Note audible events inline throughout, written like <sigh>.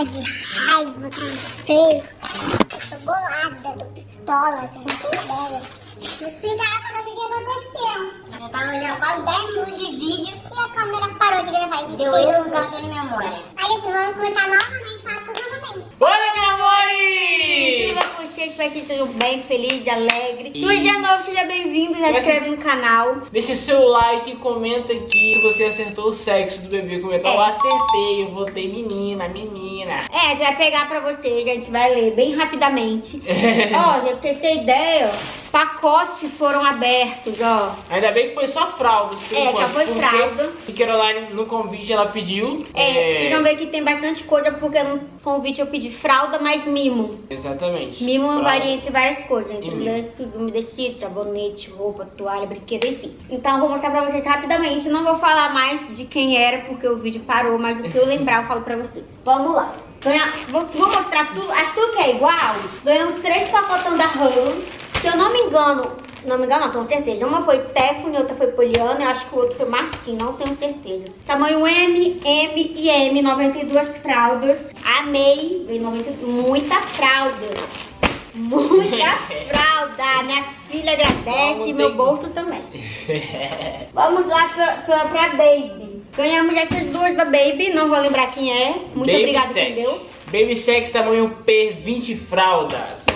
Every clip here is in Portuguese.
cara de raiva, feio. Eu tô bolada do pistola, você não tem ideia. Pra você o que aconteceu. Eu tava olhando quase 10 minutos de vídeo e a câmera parou de gravar. Deu erro no cartão de memória. Aí vamos começar novamente para tudo novamente. Bora, meu Tudo vocês? Espero que estejam bem, felizes, alegres. No dia novo, seja bem-vindo, já se inscreve no canal. Deixa seu like e comenta aqui se você acertou o sexo do bebê. Comenta, É. eu acertei, eu votei menina, menina. É, a gente vai pegar pra vocês, a gente vai ler bem rapidamente. <laughs> ó, já pra terem ideia, ó, pacotes foram abertos, ó. Ainda bem que foi só fraldas, por É, só enquanto, foi porque fralda. E Caroline, no convite, ela pediu. É, vocês vão ver que tem bastante coisa, porque no convite eu pedi fralda mais mimo. Exatamente. Mimo Fralda. varia entre várias coisas, entre E mimo. lenço, umedecido, sabonete, roupa, toalha, brinquedo, enfim. Então eu vou mostrar pra vocês rapidamente. Não vou falar mais de quem era, porque o vídeo parou, mas o que eu lembrar eu falo pra vocês. Vamos lá. Ganha, vou, vou mostrar tudo, a tudo que é igual. Ganhamos três pacotão da Halo. Se eu não me engano, não me engano, não tenho certeza. Uma foi Stephanie, outra foi Poliana, eu acho que o outro foi Marquinhos, não tenho certeza. Tamanho M, M e M, 92 fraldas. Amei, veio 92, muita fralda. Muita <laughs> fralda. Minha filha agradece Vamos e meu bolso também. Vamos lá pra, pra, pra Baby. Ganhamos essas duas da Baby, não vou lembrar quem é. Muito Baby obrigada Sec. quem deu. Baby Sec tamanho P, 20 fraldas.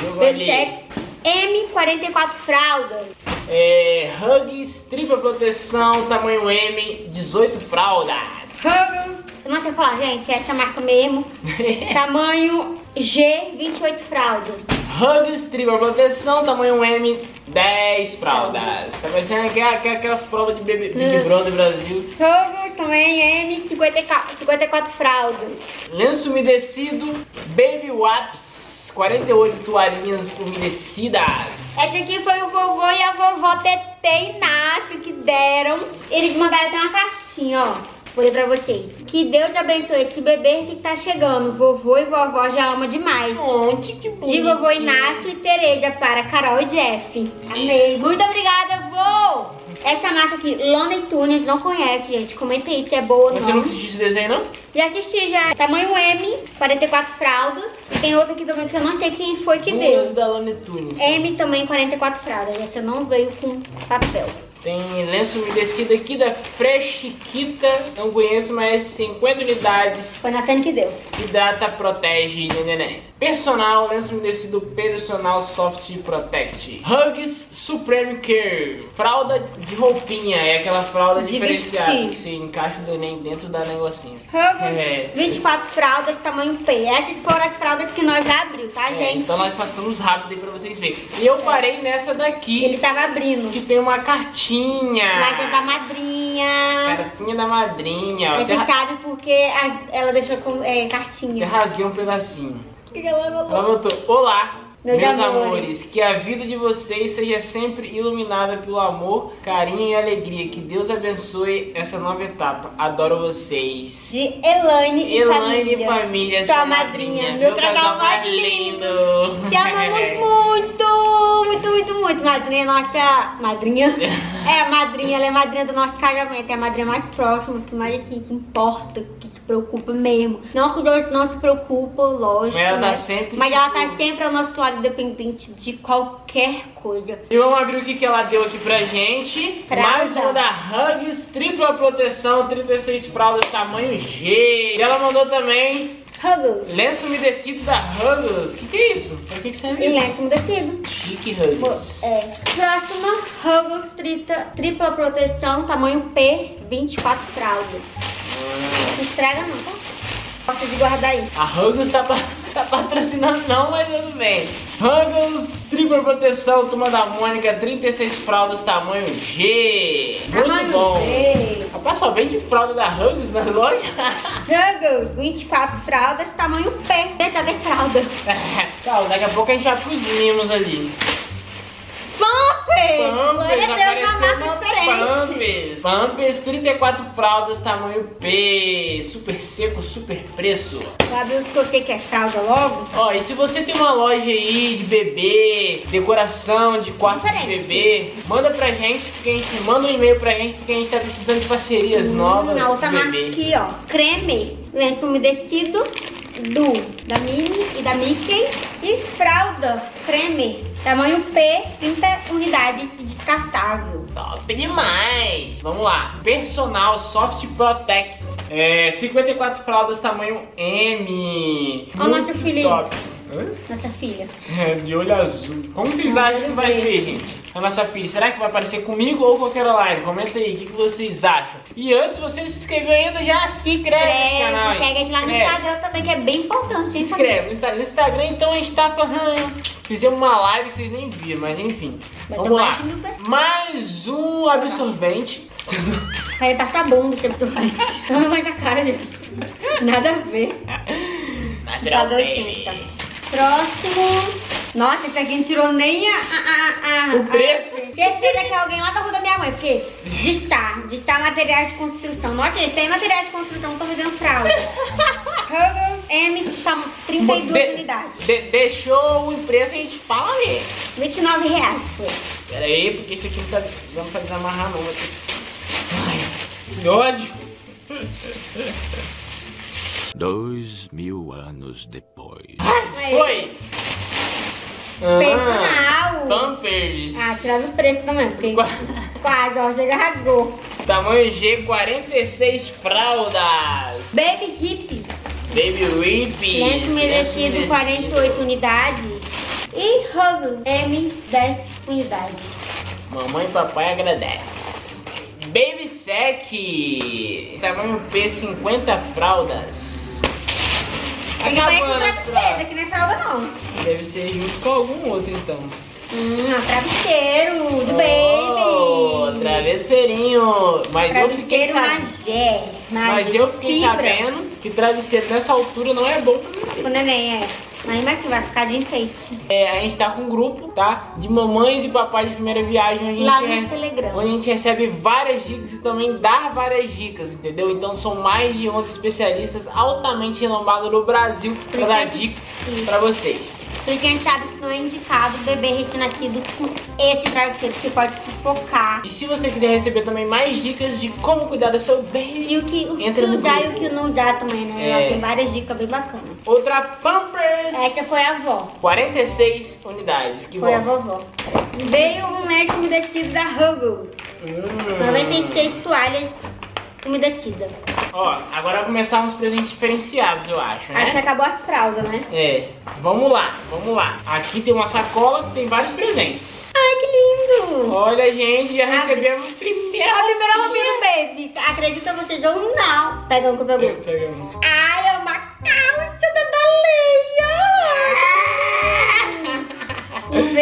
Jogo Baby ali. Sec M, 44 fraldas. É, Hugs, tripla proteção, tamanho M, 18 fraldas. Eu não sei falar, gente, é essa marca mesmo. <laughs> Tamanho G, 28 fraldas. Hugs, tripla proteção, tamanho M, 10 fraldas. Tá parecendo aquela- aquela- aquelas provas de Big, Big Hum. Brother Brasil. Rover também M, 54, 54 fraldas. Lenço umedecido, Baby Waps, 48 toalhinhas umedecidas. Essa aqui foi o vovô e a vovó Tetê e Nath que deram. Eles mandaram até uma cartinha, ó. Vou ler pra vocês. Que Deus abençoe esse bebê que tá chegando. Vovô e vovó já ama demais. Oh, que, que De vovô Inácio e Tereza para Carol e Jeff. Amei. Muito obrigada, vô! Essa marca aqui, London Tunes, não conhece, gente. Comenta aí que é boa ou Você não. assistiu esse desenho, não? Já assisti já. Tamanho M, 44 fraldas. E tem outra aqui também que eu não sei quem foi que Duas deu. da Lone Tunes. M também 44 fraldas. Essa não veio com papel. Tem lenço umedecido aqui da Freschiquita. Não conheço, mas 50 unidades. Foi na que deu. Hidrata, protege, neném. Personal, lenço umedecido Personal Soft Protect. Hugs Supreme Care. Fralda de roupinha, é aquela fralda De diferenciada vestir. que se encaixa dentro da negocinho. Hugger, É. 24 fraldas, tamanho P. Essas foram as fraldas que nós já abriu, tá, É, gente? então nós passamos rápido aí pra vocês verem. E eu parei nessa daqui, Ele tava abrindo. que tem uma cartinha. É da madrinha. Cartinha da madrinha. gente sabe porque a- ela deixou com, é, cartinha. rasguei um pedacinho. O que ela falou? Ela botou, olá, Meus meus, amores. amores. que a vida de vocês seja sempre iluminada pelo amor, carinho e alegria. Que Deus abençoe essa nova etapa. Adoro vocês. De Elaine e Elaine família. e família, Sua madrinha, madrinha, meu casal mais lindo. Te amamos <laughs> muito, muito, muito, muito. Madrinha nossa. Madrinha? <laughs> É, a madrinha, ela é madrinha do nosso casamento. É a madrinha mais próxima, que mais assim, que importa, que preocupa mesmo. Não que outros não se preocupam, lógico. Mas ela tá né? sempre, Mas ela tipo- tá sempre ao nosso lado, independente de qualquer coisa. E vamos abrir o que, que ela deu aqui pra gente. Fralda. Mais uma da Hugs, tripla proteção, 36 fraldas, tamanho G. E ela mandou também Huggles. lenço umedecido da Hugs. O que, que é isso? Pra que, que serve isso? lenço umedecido. Chique Hugs. É. Próxima, Huggles trita, tripla proteção, tamanho P, 24 fraldas. Não estraga não, tá? Gosta de guardar aí. A Huggles tá, pa- tá patrocinando não, mas tudo bem. Huggles, tripla proteção, turma da Mônica, 36 fraldas, tamanho G. Muito Tamanho bom. G. Rapaz, só vende fralda da Huggles na loja? <laughs> Huggles, 24 fraldas, tamanho P. Deixa de fralda. Calma, <laughs> daqui a pouco a gente pros mimos ali. Pampers! Uma apareceu marca uma diferente. Pampers. Pampers, 34 fraldas, tamanho P. Super seco, super preço. Sabe o que eu sei que é fralda logo? Ó, e se você tem uma loja aí de bebê, decoração de quarto de Diferente. bebê, manda pra gente, porque a gente manda um e-mail pra gente, porque a gente tá precisando de parcerias novas outra de marca bebê. aqui, ó. Creme, lenço umedecido, do da Minnie e da Mickey. E fralda creme, tamanho P, 30 unidades descartável. Top demais! Vamos lá. Personal Soft Protect. É, 54 fraldas tamanho M. Ó, Muito nosso filhinho. top. Nossa filha. É, de olho azul. Como vocês acham que vai ser, gente? A nossa filha, será que vai aparecer comigo ou com a Caroline? Comenta aí, o que, que vocês acham? E antes, você não se inscreveu ainda, já se inscreve nesse canal. hein? segue a gente lá no Inscreve. Instagram também, que é bem importante. Se inscreve. No Insta- No Instagram, então, a gente tá falando... Fizemos uma live que vocês nem viram, mas enfim. Vamos lá. mais um absorvente. Vai passar bunda que tu faz. Toma mais a cara, gente. Nada a ver. Natural Paga Baby. 80. Próximo. Nossa, esse aqui não tirou nem a. a, a, a O preço. Certeza que é alguém lá da rua da minha mãe, porque digitar, digitar materiais de construção. Nossa, gente, tem materiais de construção, tô vendendo fralda. Hugger M, tam- 32 De- unidades. de- deixou o preço, a gente fala mesmo. 29 reais. foi. Pera aí, porque isso aqui não tá desamarrar não. Vai ter- Ai, que ódio. Dois mil anos depois. Foi. Personal. Pampers. Ah, tirando o preço também, porque Qua- quase, ó, chega rasgou. Tamanho G, 46 fraldas. Baby Hip, Baby Rip. lenço umedecido, 48 unidades. E Hugger M, 10 unidades. Mamãe e papai agradece. Baby Sec. Tamanho P, 50 fraldas. Tem que ver com Acabando, travesseiro, que não é fralda não. Deve ser junto com algum outro então. Hum, ó, travesseiro do Oh, baby. travesseirinho. Mas eu fiquei Travesseiro sabendo. magé. Mas eu fiquei fibra. sabendo que travesseiro nessa altura não é bom pra mim. O neném é. Mas aqui vai ficar de enfeite. É, a gente tá com um grupo, tá? De mamães e papais de primeira viagem. A gente Lá no é- Telegram. Onde a gente recebe várias dicas e também dá várias dicas, entendeu? Então são mais de 11 especialistas altamente renomados no Brasil pra dar dica Isso. pra vocês. Porque a gente sabe que não é indicado beber recém-nascido com esse travesseiro, que pode sufocar. E se você quiser receber também mais dicas de como cuidar do seu baby, E o que, o que Entra no dá e o que não dá também, né? É. Ela tem várias dicas bem bacanas. outra Pampers. Essa foi a avó. 46 unidades. Que Foi a bom. vovó. Veio um leite umedecido da Huggle. Hum. 96 toalhas umedecidas. Ó, agora vai começar uns presentes diferenciados, eu acho, né? Acho que acabou as fraldas, né? É, vamos lá, vamos lá. Aqui tem uma sacola que tem vários presentes. Ai, que lindo! Olha, gente, já Abre. recebemos a primeira. A primeira roupinha do baby. Acredita vocês ou não? Pega um que eu pegou. Pega- pega um. Ai,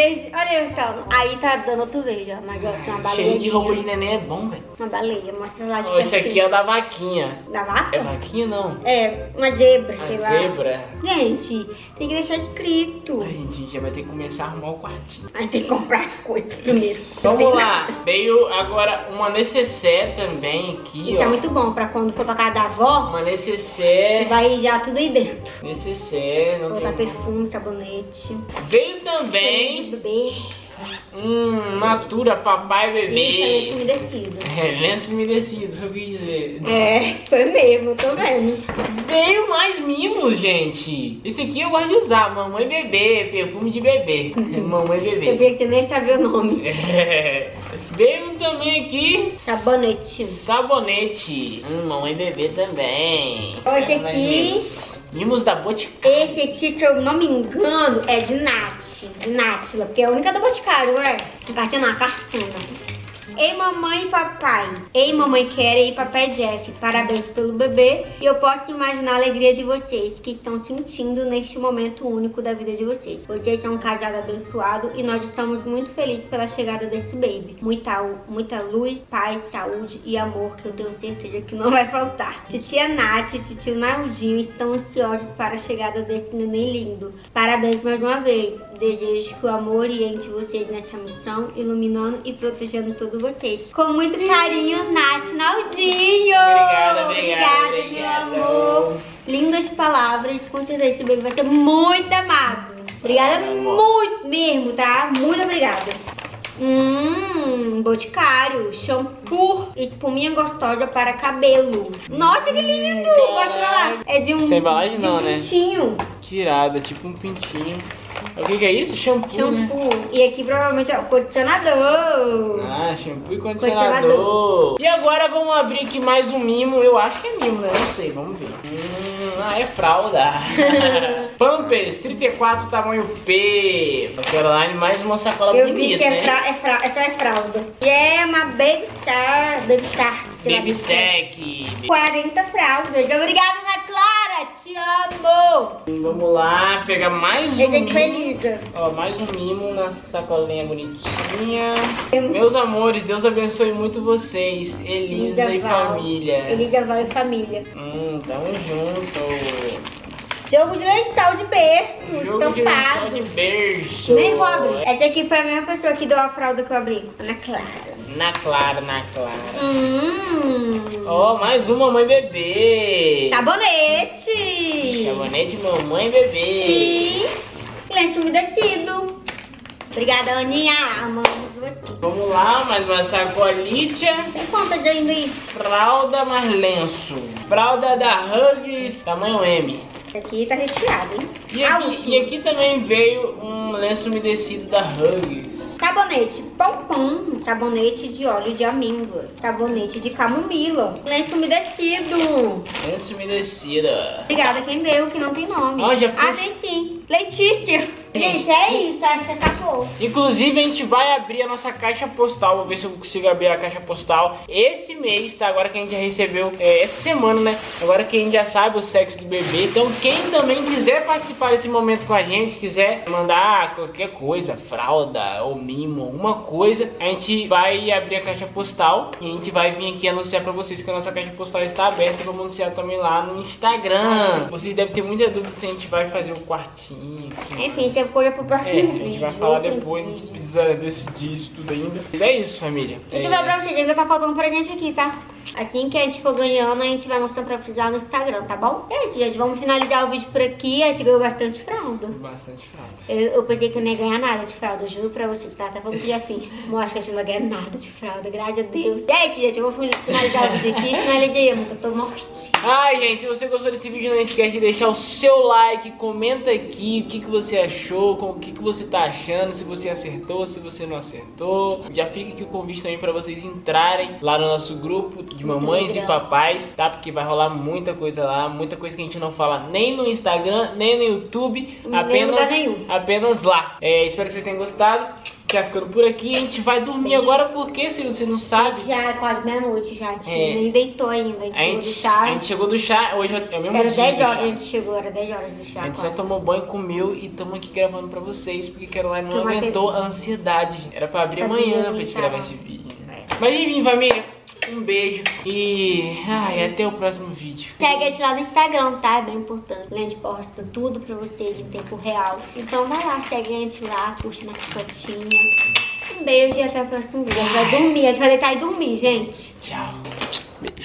verde. Olha aí, calma. Aí tá dando outro verde, ó. Mas ó, tem uma baleia. Cheiro de roupa de neném é bom, velho. Uma baleia, mostra lá de Ó, Esse aqui é da vaquinha. Da vaca? É vaquinha não? É, uma zebra, A sei lá. zebra. Gente, tem que deixar escrito. Ai, gente, a gente já vai ter que começar a arrumar o quartinho. A gente tem que comprar as coisas primeiro. Vamos lá, veio agora uma necessaire também aqui, E tá ó. muito bom pra quando for pra casa da avó, Uma necessaire. vai já tudo aí dentro. Necessaire, não Botar tem... perfume, sabonete. Veio também bebê. um Natura Papai Isso, é Bebê. umedecido. É, lenço umedecido, isso que eu quis dizer. É, foi mesmo, tô vendo. Veio mais mimos, gente. Esse aqui eu gosto de usar, mamãe bebê, perfume de bebê. <laughs> mamãe Eu bebê. vi que nem sabia o nome. É. Veio também aqui Sabonete. sabonete. Hum, mamãe bebê também. Olha aqui. Mimos. Da Boticário. Esse aqui, se eu não me engano, é de Nath. De Nátila, porque é a única do Boticário, é. Cartinha não, cartuna. Ei mamãe e papai, ei mamãe Keren e papai Jeff, parabéns pelo bebê e eu posso imaginar a alegria de vocês que estão sentindo neste momento único da vida de vocês. Vocês são um casal abençoado e nós estamos muito felizes pela chegada desse baby. Muita, muita luz, paz, saúde e amor que eu tenho certeza que não vai faltar. Titia Nath e tio Naldinho estão ansiosos para a chegada desse neném lindo. Parabéns mais uma vez. Desejo que o amor oriente vocês nessa missão, iluminando e protegendo todos vocês. Com muito carinho, Nath Naldinho! Obrigada, obrigada, Obrigada, obrigada. meu amor! Lindas palavras, com certeza esse bebê vai ser muito amado. Obrigada amor. muito mesmo, tá? Muito obrigada. Hum, boticário, shampoo e espuminha gostosa para cabelo. Nossa, que lindo! Bota lá. É de um, Essa embalagem de não, um né? pintinho. Tirada, tipo um pintinho. O que, que é isso? Shampoo, né? Shampoo. E aqui provavelmente é o condicionador. Ah, shampoo e condicionador. E agora vamos abrir aqui mais um mimo. Eu acho que é mimo, né? Não sei, vamos ver. Hum, ah, é fralda. <laughs> Pampers, 34, tamanho P. Caroline, mais uma sacola Eu vi bonita, que é, né? fra é, fra essa é fralda. E é uma Baby Star. Baby Star. Baby é. Sec. 40 fraldas. Obrigada, Ana Clara. Vamos lá, pegar mais um mimo. Ó, mais um mimo na sacolinha bonitinha. Meus amores, Deus abençoe muito vocês. Elisa e Val. família. Elisa Val e família. Hum, tamo junto. Jogo de lençol de berço. Jogo de lençol de berço. Nem vou abrir. Essa aqui foi a mesma pessoa que deu a fralda que eu abri. Ana Clara. Na clara, na clara. Hum. Ó, mais uma mamãe bebê. Sabonete. Sabonete mamãe bebê. E lenço umedecido. Obrigada, Aninha. Amamos você. Vamos lá, mais uma sacolinha. Tem quantas ainda aí? Fralda mais lenço. Fralda da Hugs, tamanho M. Aqui tá recheada, hein? E aqui, e aqui também veio um lenço umedecido da Hugs. Sabonete pompom, sabonete de óleo de amêndoa, sabonete de camomila, lenço umedecido. Lenço umedecida. Obrigada quem deu, que não tem nome. Já fui- Ah, tem sim. Letícia. Gente, é isso, acho que acabou. Inclusive, a gente vai abrir a nossa caixa postal. Vou ver se eu consigo abrir a caixa postal esse mês, tá? Agora que a gente já recebeu, é, essa semana, né? Agora que a gente já sabe o sexo do bebê. Então, quem também quiser participar desse momento com a gente, quiser mandar qualquer coisa, fralda ou mimo, alguma coisa, a gente vai abrir a caixa postal e a gente vai vir aqui anunciar pra vocês que a nossa caixa postal está aberta. Vamos anunciar também lá no Instagram. Vocês devem ter muita dúvida se a gente vai fazer o quartinho. Enfim, tem coisa pro próximo É, a vídeo. gente vai falar depois, a gente vídeo. precisa decidir isso tudo ainda. Mas é isso, família. Eu É, ver pra vocês, ainda tá faltando pra gente aqui, tá? Assim que a gente for ganhando, a gente vai mostrando pra vocês lá no Instagram, tá bom? É gente, vamos finalizar o vídeo por aqui. A gente ganhou bastante fralda. Bastante fralda. Eu, eu pensei que eu não ia ganhar nada de fralda, eu juro pra vocês, tá? Tá falando que assim, eu acho que a gente não ganha nada de fralda, graças a Deus. E aí, gente, eu vou finalizar o vídeo aqui, finalizei, eu tô mortinha. Ai, gente, se você gostou desse vídeo, não esquece de deixar o seu like, comenta aqui o que, que você achou, com- o que, que você tá achando, se você acertou, se você não acertou. Já fica aqui o convite também pra vocês entrarem lá no nosso grupo de mamães e papais, tá? Porque vai rolar muita coisa lá, muita coisa que a gente não fala nem no Instagram, nem no YouTube, Nem apenas, apenas lá. É, espero que vocês tenham gostado. Já ficando por aqui, a gente vai dormir agora porque, se você não sabe, Já é quase meia-noite, já, a gente É. nem deitou ainda, a gente a chegou do gente, chá. a gente chegou do chá, hoje é o mesmo Era dia 10 do horas, a gente chegou, era 10 horas do chá. A gente só quase. tomou banho, comeu e estamos aqui gravando pra vocês, porque Caroline não Tomar aguentou a ansiedade. gente. Era pra abrir Pra amanhã pra gente tá gravar bom. esse vídeo. É. Mas enfim, família, um beijo e ai, até o próximo vídeo. Segue a gente lá no Instagram, tá? É bem importante. A gente posta tudo pra vocês em tempo real. Então vai lá, segue a gente lá, curte na fotinha. Um beijo e até o próximo vídeo. A gente vai dormir, a gente vai deitar e dormir, gente. Tchau. Beijo.